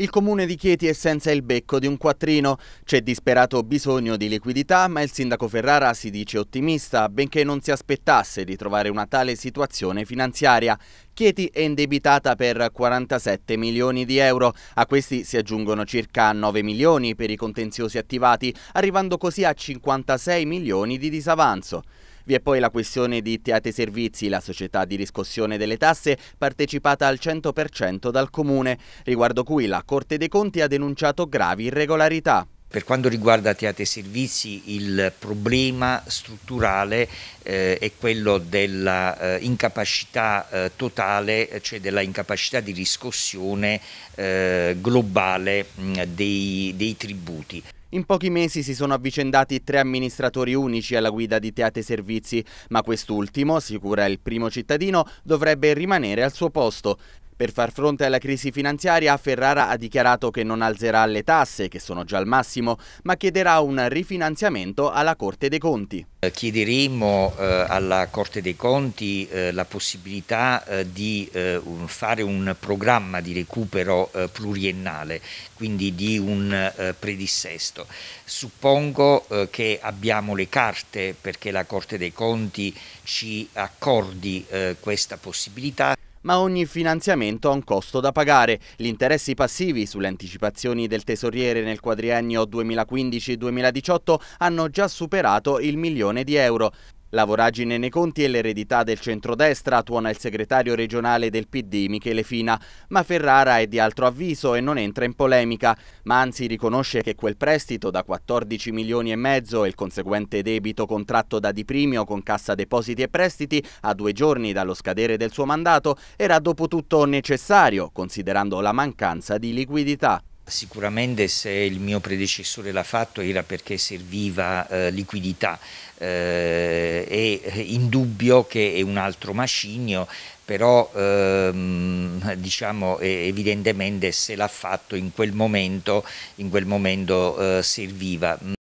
Il comune di Chieti è senza il becco di un quattrino. C'è disperato bisogno di liquidità, ma il sindaco Ferrara si dice ottimista, benché non si aspettasse di trovare una tale situazione finanziaria. Chieti è indebitata per 47 milioni di euro. A questi si aggiungono circa 9 milioni per i contenziosi attivati, arrivando così a 56 milioni di disavanzo. Vi è poi la questione di Teate Servizi, la società di riscossione delle tasse partecipata al 100% dal Comune, riguardo cui la Corte dei Conti ha denunciato gravi irregolarità. Per quanto riguarda Teate Servizi il problema strutturale eh, è quello dell'incapacità eh, eh, totale, cioè della incapacità di riscossione eh, globale mh, dei, dei tributi. In pochi mesi si sono avvicendati tre amministratori unici alla guida di Teate Servizi, ma quest'ultimo, assicura il primo cittadino, dovrebbe rimanere al suo posto. Per far fronte alla crisi finanziaria, Ferrara ha dichiarato che non alzerà le tasse, che sono già al massimo, ma chiederà un rifinanziamento alla Corte dei Conti. Eh, chiederemo eh, alla Corte dei Conti eh, la possibilità eh, di eh, fare un programma di recupero eh, pluriennale, quindi di un predissesto. Suppongo che abbiamo le carte perché la Corte dei Conti ci accordi questa possibilità ma ogni finanziamento ha un costo da pagare. Gli interessi passivi sulle anticipazioni del tesoriere nel quadriennio 2015-2018 hanno già superato il milione di euro. La voragine nei conti e l'eredità del centrodestra, tuona il segretario regionale del PD Michele Fina, ma Ferrara è di altro avviso e non entra in polemica, ma anzi riconosce che quel prestito da 14 milioni e mezzo e il conseguente debito contratto da Di Primio con Cassa Depositi e Prestiti a due giorni dallo scadere del suo mandato era dopo tutto necessario, considerando la mancanza di liquidità. Sicuramente se il mio predecessore l'ha fatto era perché serviva eh, liquidità, eh, è indubbio che è un altro macigno, però ehm, diciamo, evidentemente se l'ha fatto in quel momento, in quel momento eh, serviva.